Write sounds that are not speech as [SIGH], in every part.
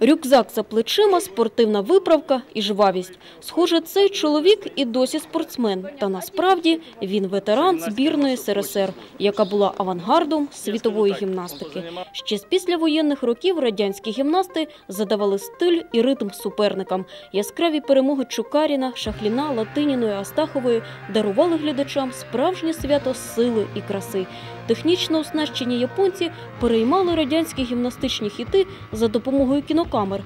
Рюкзак за плечима, спортивна виправка і жвавість. Схоже, цей чоловік і досі спортсмен. Та насправді він ветеран збірної СРСР, яка була авангардом світової гімнастики. Ще з післявоєнних років радянські гімнасти задавали стиль і ритм суперникам. Яскраві перемоги Чукаріна, Шахліна, Латиніної, Астахової дарували глядачам справжнє свято сили і краси. Технічно оснащені японці переймали радянські гімнастичні хіти за допомогою кінокамер.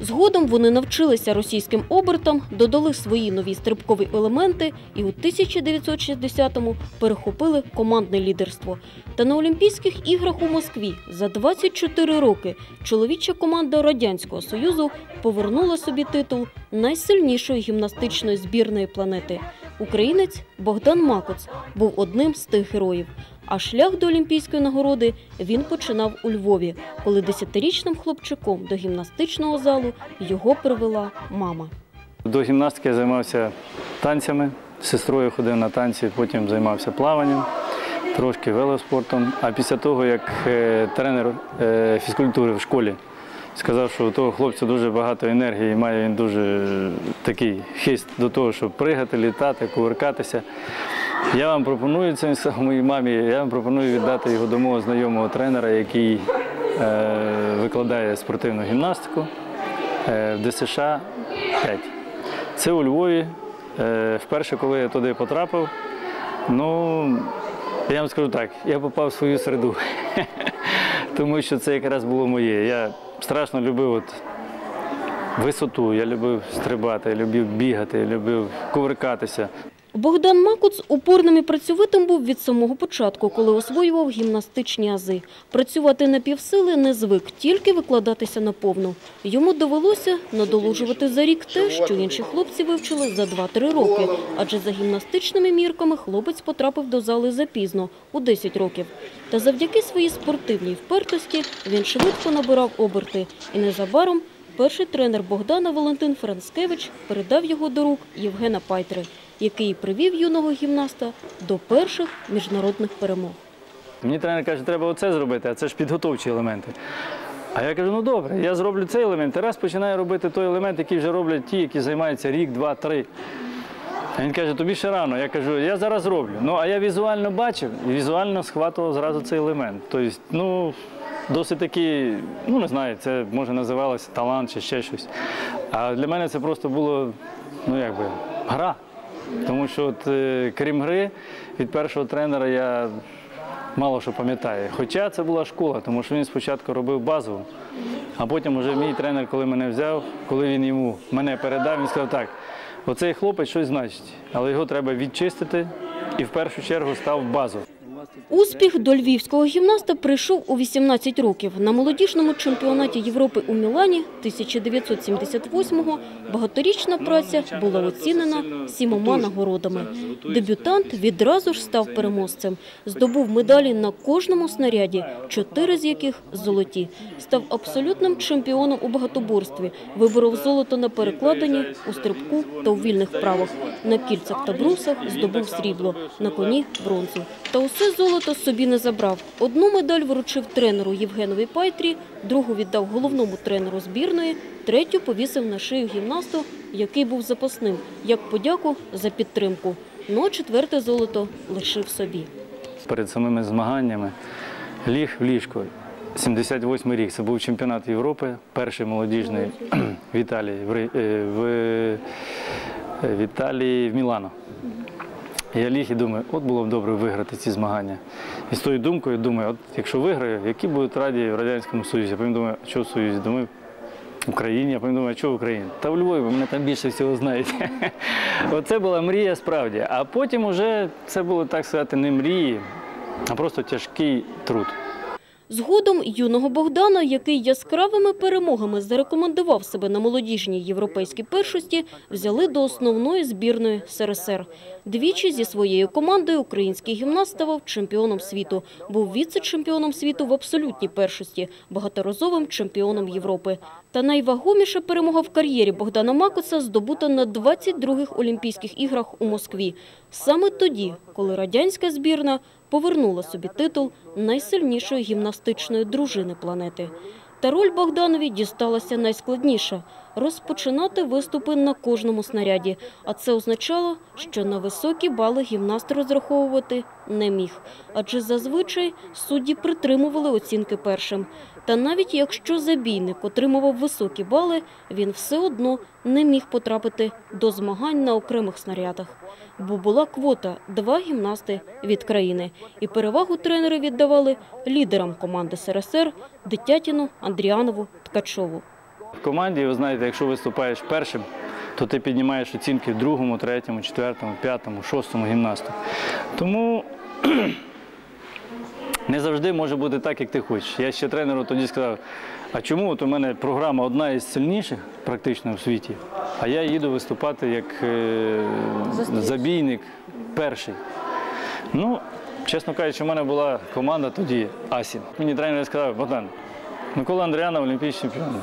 Згодом вони навчилися російським обертам, додали свої нові стрибкові елементи і у 1960-му перехопили командне лідерство. Та на Олімпійських іграх у Москві за 24 роки чоловіча команда Радянського Союзу повернула собі титул найсильнішої гімнастичної збірної планети. Українець Богдан Макоц був одним з тих героїв. А шлях до олімпійської нагороди він починав у Львові, коли десятирічним хлопчиком до гімнастичного залу його привела мама. До гімнастики я займався танцями, з сестрою ходив на танці, потім займався плаванням, трошки велоспортом. А після того, як е, тренер е, фізкультури в школі сказав, що у того хлопця дуже багато енергії, має він дуже такий хист до того, щоб пригати, літати, кувиркатися. Я вам пропоную це моїй мамі. Я вам пропоную віддати його до мого знайомого тренера, який е, викладає спортивну гімнастику е, в ДСШ 5. Це у Львові. Е, вперше, коли я туди потрапив, ну я вам скажу так, я попав в свою середу, [LAUGHS] тому що це якраз було моє. Я страшно любив от висоту, я любив стрибати, я любив бігати, я любив кувиркатися. Богдан Макуц упорним і працьовитим був від самого початку, коли освоював гімнастичні ази. Працювати на півсили не звик, тільки викладатися наповну. Йому довелося надолужувати за рік те, що інші хлопці вивчили за 2-3 роки. Адже за гімнастичними мірками хлопець потрапив до зали запізно, у 10 років. Та завдяки своїй спортивній впертості він швидко набирав оберти. І незабаром перший тренер Богдана Валентин Францкевич передав його до рук Євгена Пайтри, який привів юного гімнаста до перших міжнародних перемог. Мені тренер каже, треба оце зробити, а це ж підготовчі елементи. А я кажу, ну добре, я зроблю цей елемент, і раз починаю робити той елемент, який вже роблять ті, які займаються рік, два, три. А він каже, тобі ще рано. Я кажу, я зараз роблю. Ну, а я візуально бачив і візуально схватував зразу цей елемент. Тобто, ну, досить таки, ну не знаю, це може називалося талант чи ще щось. А для мене це просто було, ну якби, гра. Тому що, от, е, крім гри, від першого тренера я мало що пам'ятаю. Хоча це була школа, тому що він спочатку робив базу, а потім вже мій тренер, коли мене взяв, коли він йому мене передав, він сказав так, оцей хлопець щось значить, але його треба відчистити і в першу чергу став базу. Успіх до львівського гімнаста прийшов у 18 років. На молодіжному чемпіонаті Європи у Мілані 1978-го багаторічна праця була оцінена сімома нагородами. Дебютант відразу ж став переможцем. Здобув медалі на кожному снаряді, чотири з яких золоті. Став абсолютним чемпіоном у багатоборстві. Виборов золото на перекладині, у стрибку та у вільних вправах. На кільцях та брусах здобув срібло, на коні – бронзу. Та усе золото собі не забрав. Одну медаль вручив тренеру Євгенові Пайтрі, другу віддав головному тренеру збірної, третю повісив на шию гімнасту, який був запасним, як подяку за підтримку. Ну, а четверте золото лишив собі. Перед самими змаганнями ліг в ліжко. 78 рік. Це був чемпіонат Європи, перший молодіжний в Італії, в, е, в, е, в Італії, в Мілано. Я ліг і думаю, от було б добре виграти ці змагання. І з тою думкою думаю, от якщо виграю, які будуть раді в Радянському Союзі? Я думаю, що в Союзі? Думаю, в Україні, я потім думаю, а що в Україні? Та в Львові, бо мене там більше всього знають. [LAUGHS] Оце була мрія справді. А потім уже це було, так сказати, не мрії, а просто тяжкий труд. Згодом юного Богдана, який яскравими перемогами зарекомендував себе на молодіжній європейській першості, взяли до основної збірної СРСР. Двічі зі своєю командою український гімнаст ставав чемпіоном світу, був віце-чемпіоном світу в абсолютній першості, багаторазовим чемпіоном Європи. Та найвагоміша перемога в кар'єрі Богдана Макуса здобута на 22-х Олімпійських іграх у Москві. Саме тоді, коли радянська збірна повернула собі титул найсильнішої гімнастичної дружини планети. Та роль Богданові дісталася найскладніша – розпочинати виступи на кожному снаряді. А це означало, що на високі бали гімнаст розраховувати не міг. Адже зазвичай судді притримували оцінки першим. Та навіть якщо забійник отримував високі бали, він все одно не міг потрапити до змагань на окремих снарядах. Бо була квота – два гімнасти від країни. І перевагу тренери віддавали лідерам команди СРСР – Дитятіну, Андріанову, Ткачову. В команді, ви знаєте, якщо виступаєш першим, то ти піднімаєш оцінки в другому, третьому, четвертому, п'ятому, шостому гімнасту. Тому не завжди може бути так, як ти хочеш. Я ще тренеру тоді сказав, а чому от у мене програма одна із сильніших практично в світі, а я їду виступати як е, забійник перший. Ну, чесно кажучи, у мене була команда тоді Асін. Мені тренер сказав, Богдан, Микола Андріанов, олімпійський чемпіон,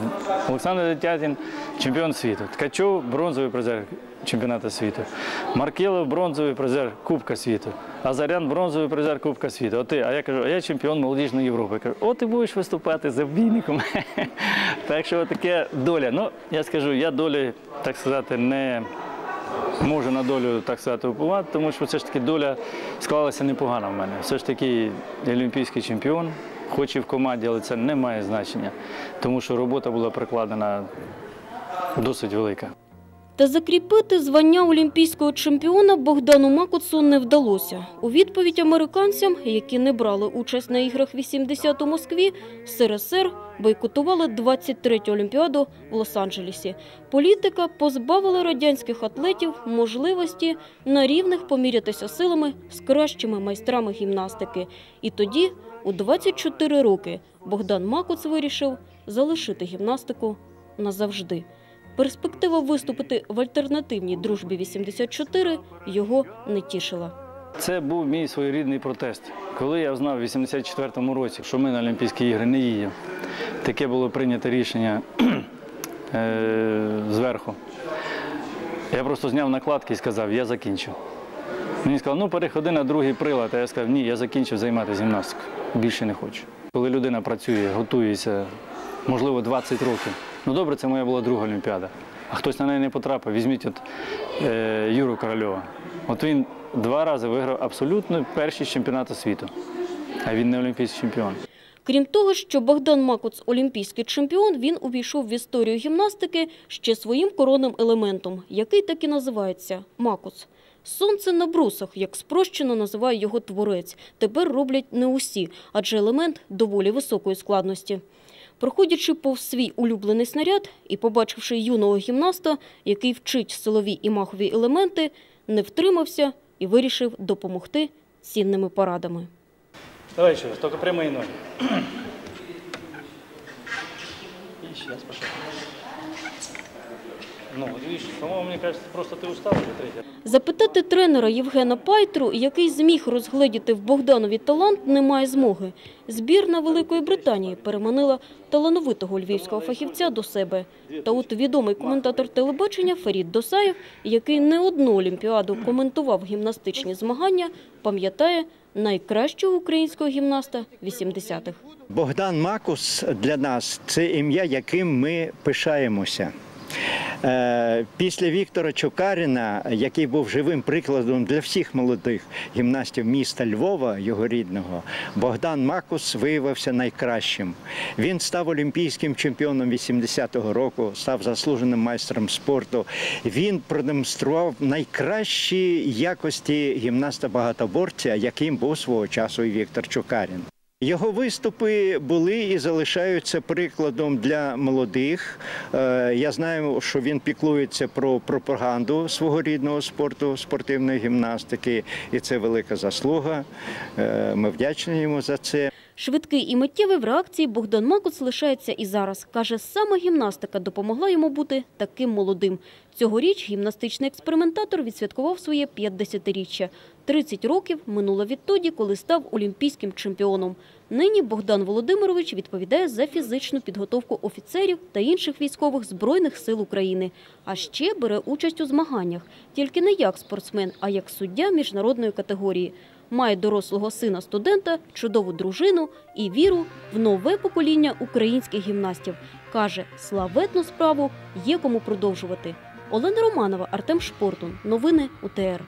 Олександр Дитятін, чемпіон світу, Ткачов, бронзовий призер чемпіонату світу, Маркелов, бронзовий призер Кубка світу, Азарян, бронзовий призер Кубка світу. От ти, а я кажу, а я чемпіон молодіжної Європи. Кажу, от ти будеш виступати забійником. [LAUGHS] так що таке доля. Ну, я скажу, я долі, так сказати, не можу на долю так сказати впливати, тому що все ж таки доля склалася непогано в мене. Все ж таки олімпійський чемпіон, хоч і в команді, але це не має значення, тому що робота була прикладена досить велика. Та закріпити звання олімпійського чемпіона Богдану Макуцу не вдалося. У відповідь американцям, які не брали участь на іграх 80 у Москві, СРСР бойкотували 23-ю Олімпіаду в Лос-Анджелесі. Політика позбавила радянських атлетів можливості на рівних помірятися силами з кращими майстрами гімнастики. І тоді, у 24 роки, Богдан Макуц вирішив залишити гімнастику назавжди. Перспектива виступити в альтернативній дружбі 84 його не тішила. Це був мій своєрідний протест. Коли я знав в 84-му році, що ми на Олімпійські ігри не їдемо, таке було прийнято рішення [CLEARS THROAT] е, зверху. Я просто зняв накладки і сказав, я закінчив. Мені сказали, ну переходи на другий прилад. А я сказав, ні, я закінчив займатися гімнастикою. Більше не хочу. Коли людина працює, готується, можливо, 20 років. Ну добре, це моя була друга Олімпіада. А хтось на неї не потрапив. Візьміть от, е, Юру Корольова. От він два рази виграв абсолютно перші з чемпіонату світу. А він не олімпійський чемпіон. Крім того, що Богдан Макуц – олімпійський чемпіон, він увійшов в історію гімнастики ще своїм коронним елементом, який так і називається – Макуц. Сонце на брусах, як спрощено називає його творець, тепер роблять не усі, адже елемент доволі високої складності. Проходячи повз свій улюблений снаряд і побачивши юного гімнаста, який вчить силові і махові елементи, не втримався і вирішив допомогти цінними порадами. Давай еще [CLEARS THROAT] раз, только прямые ноги. И раз пошел. Ну, вот видишь, по-моему, кажется, просто ты устал уже третья. Запитати тренера Євгена Пайтру, який зміг розгледіти в Богданові талант, немає змоги. Збірна Великої Британії переманила талановитого львівського фахівця до себе. Та от відомий коментатор телебачення Ферід Досаєв, який не одну олімпіаду коментував гімнастичні змагання, пам'ятає найкращого українського гімнаста 80-х. Богдан Макус для нас це ім'я, яким ми пишаємося. Е, Після Віктора Чокаріна, який був живим прикладом для всіх молодих гімнастів міста Львова, його рідного, Богдан Макус виявився найкращим. Він став олімпійським чемпіоном 80-го року, став заслуженим майстром спорту. Він продемонстрував найкращі якості гімнаста-багатоборця, яким був свого часу і Віктор Чокарін. Його виступи були і залишаються прикладом для молодих. Е, Я знаю, що він піклується про пропаганду свого рідного спорту, спортивної гімнастики, і це велика заслуга. Е, Ми вдячні йому за це. Швидкий і миттєвий в реакції Богдан Макуц лишається і зараз. Каже, саме гімнастика допомогла йому бути таким молодим. Цьогоріч гімнастичний експериментатор відсвяткував своє 50-річчя. 30 років минуло відтоді, коли став олімпійським чемпіоном. Нині Богдан Володимирович відповідає за фізичну підготовку офіцерів та інших військових Збройних сил України. А ще бере участь у змаганнях. Тільки не як спортсмен, а як суддя міжнародної категорії. Має дорослого сина студента, чудову дружину і віру в нове покоління українських гімнастів. Каже, славетну справу є кому продовжувати. Олена Романова, Артем Шпортун. Новини УТР.